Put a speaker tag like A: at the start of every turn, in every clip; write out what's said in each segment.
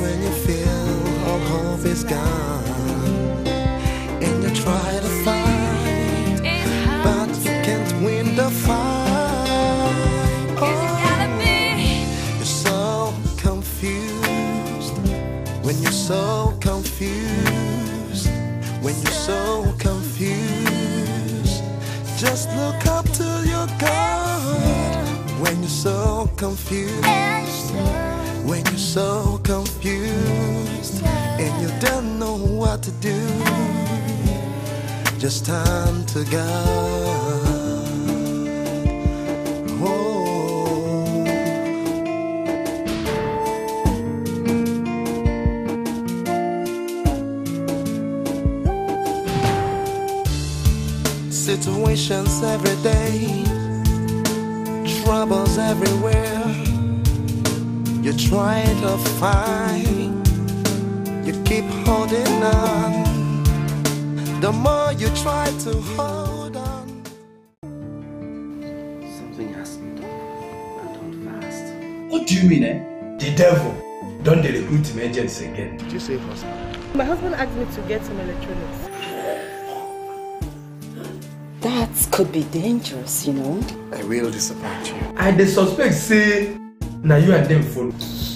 A: when you feel all hope is gone, and you try to fight, but you can't win the fight. Oh, you're so confused when you're so confused when you're so confused. Just look up to your God when you're so confused. When you're so to do, just turn to God. Oh. Situations every day, troubles everywhere. You try to find, holding on. The more you try to hold on.
B: Something has to be done. And done fast.
C: What do you mean, eh? The devil. Don't they recruit emergency again?
A: Did you say husband?
D: My husband asked me to get some electronics.
E: That could be dangerous, you know.
A: I will disappoint you.
C: I the suspect say now you and them follow.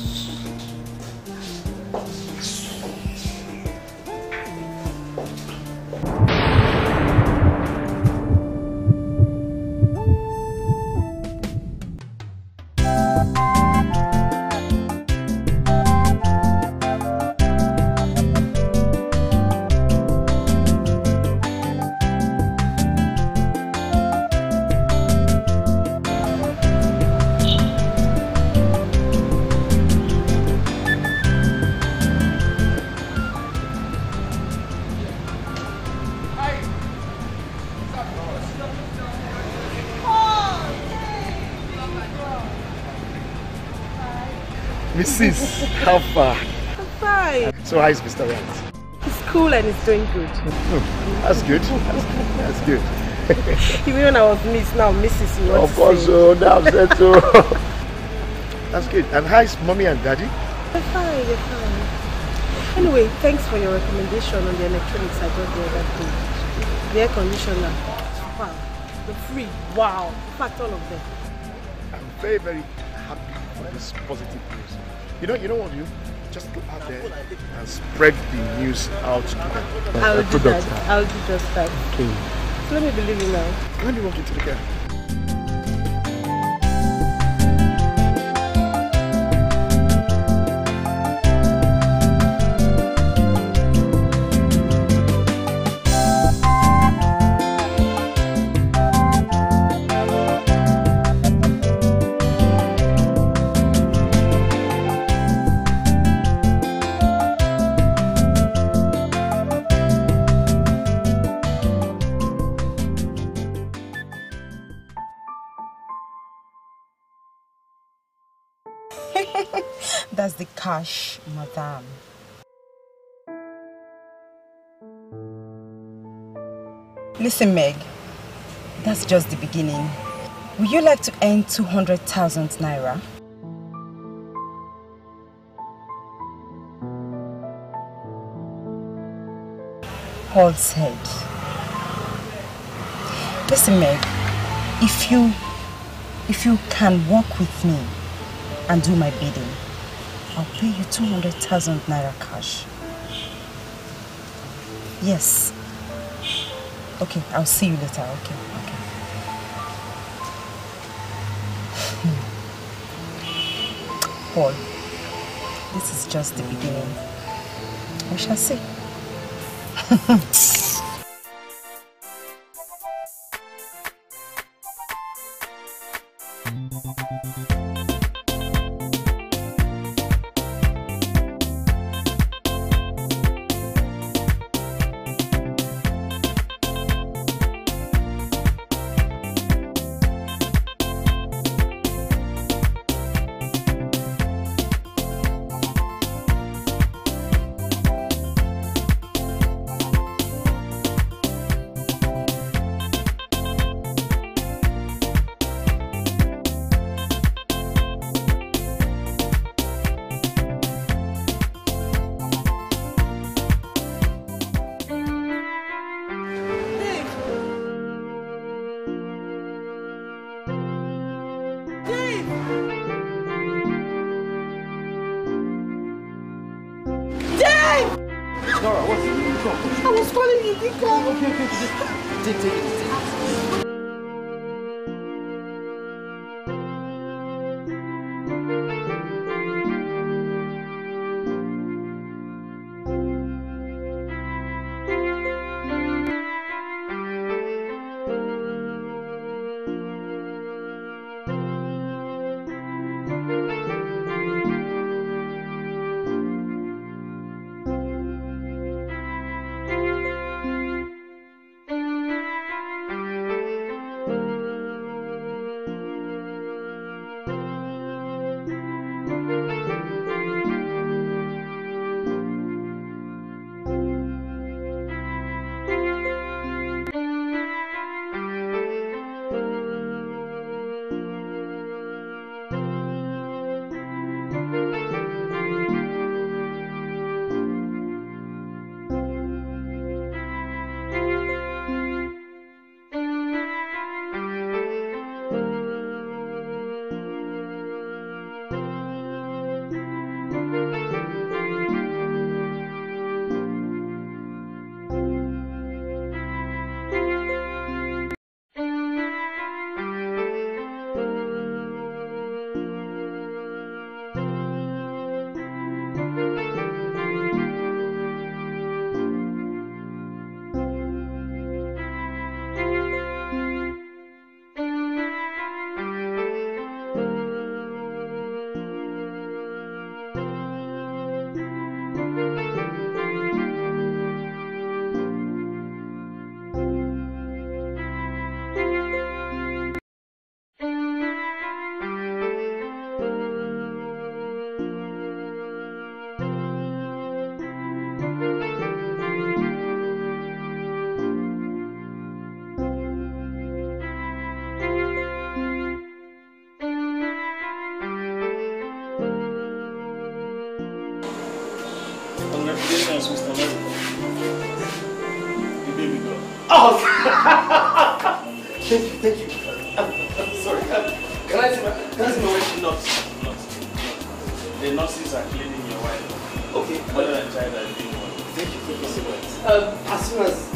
A: Mrs. How far?
D: I'm fine.
A: So how is Mr. Rand?
D: He's cool and he's doing good.
A: That's good. That's good. That's good.
D: Even when I was Miss, now Mrs. You
A: Of course, uh, that's it too. That's good. And how is mommy and daddy?
D: They're fine, they're fine. Anyway, thanks for your recommendation on the electronics I got the other day. The air conditioner. Wow. The free. Wow. In fact, all of them.
A: I'm very, very happy for this positive news. You know, you know what you just go out there and spread the news out to them.
D: I'll
A: The
D: do
A: product.
D: that. I'll do just that.
A: Okay.
D: So let me believe you now.
A: Let me walk into the car.
E: That's the cash, madam. Listen, Meg, that's just the beginning. Would you like to earn 200,000 naira? Paul said, Listen, Meg, if you if you can work with me and do my bidding, I'll pay you 200,000 naira cash. Yes. Okay, I'll see you later. Okay, okay. Hmm. Paul, this is just the beginning. We shall see.
D: I was calling you, Dika.
A: Okay, okay, okay.
C: Thank you, thank you. I'm, I'm sorry. Um, can I see my, can I see my wife?
F: Not, not. The nurses are cleaning your wife.
C: Okay.
F: Mother and child are doing well.
C: Thank you, thank you so much. Um, as soon as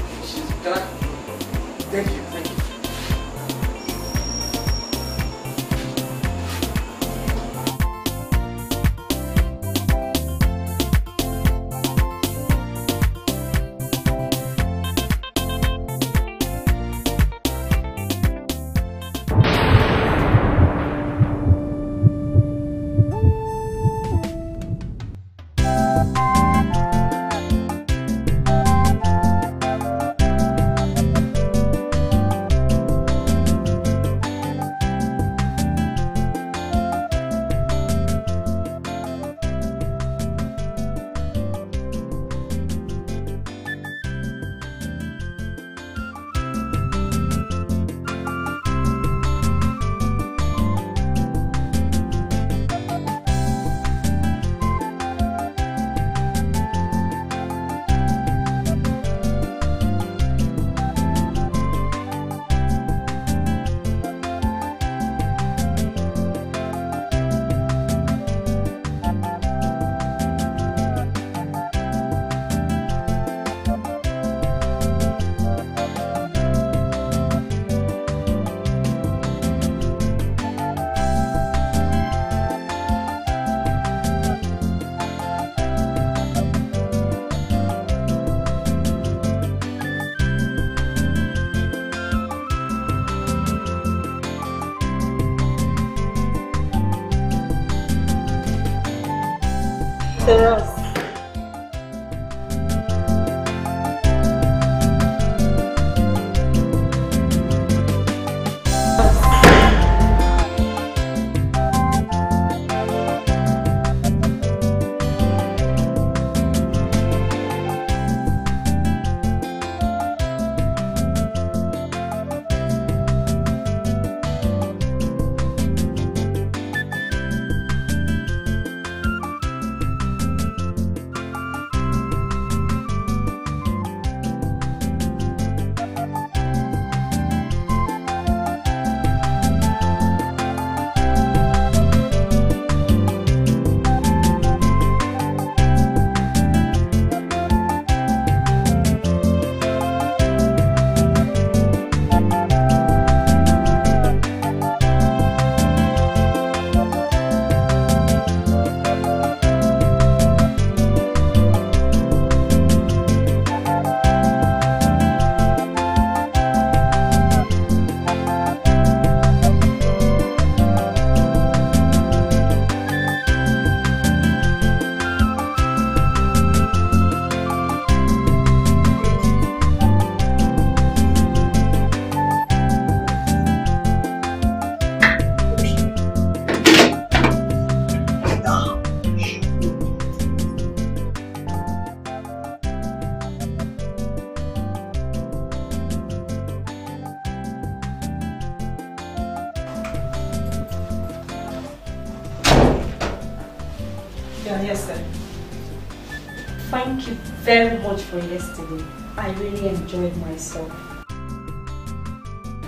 E: much for yesterday. I really enjoyed myself.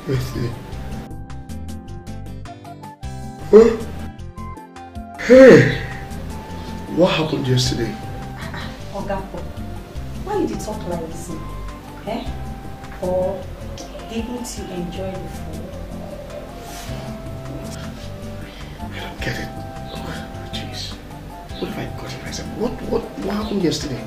A: Yesterday. Huh? Hey! What happened yesterday?
E: Ogapo, why did you talk like this? Eh? Or didn't you enjoy the food?
A: I don't get it. Oh, jeez. What have I got myself? What, what, what happened yesterday?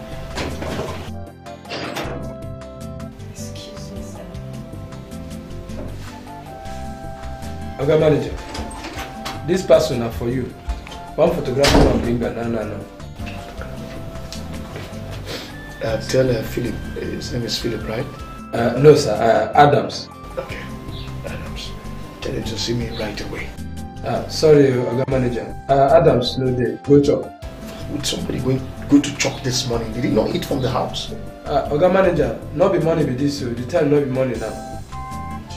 C: Oga manager, this person na for you. One photograph one bring banana now.
A: Uh, tell uh, Philip, uh, his name is Philip, right?
C: Uh, no sir, uh, Adams.
A: Okay. Adams. Tell him to see me right away.
C: Uh, sorry Oga manager. Uh, Adams no dey, go chop.
A: Would somebody going go to chop this morning? Did he not eat from the house?
C: Uh, Oga manager, no be money be this the time no be money now.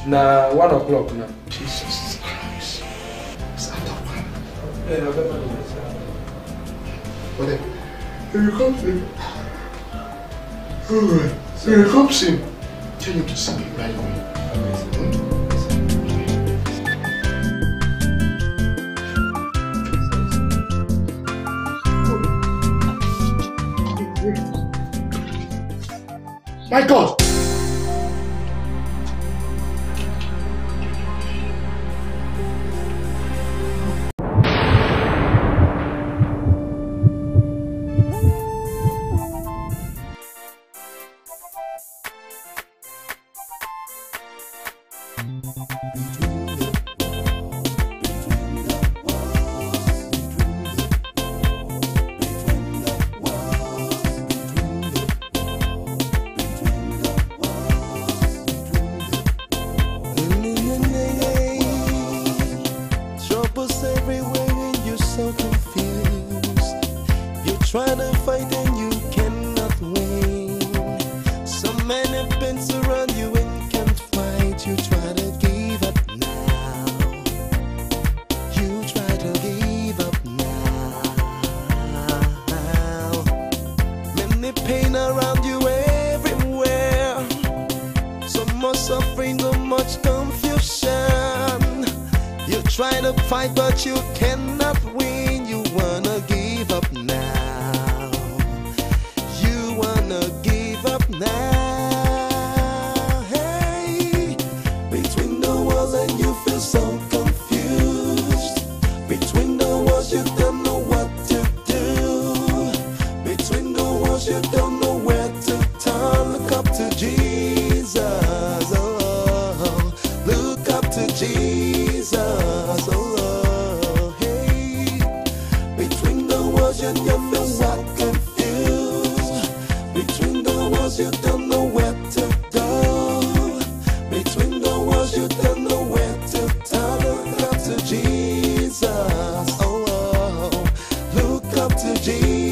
C: Na one o'clock now.
A: Jesus Christ. Stand up.
C: Hey, Oga manager.
A: But then, if you come to him, alright, if you come to him, tell him to see me right away. My God!
G: You cannot de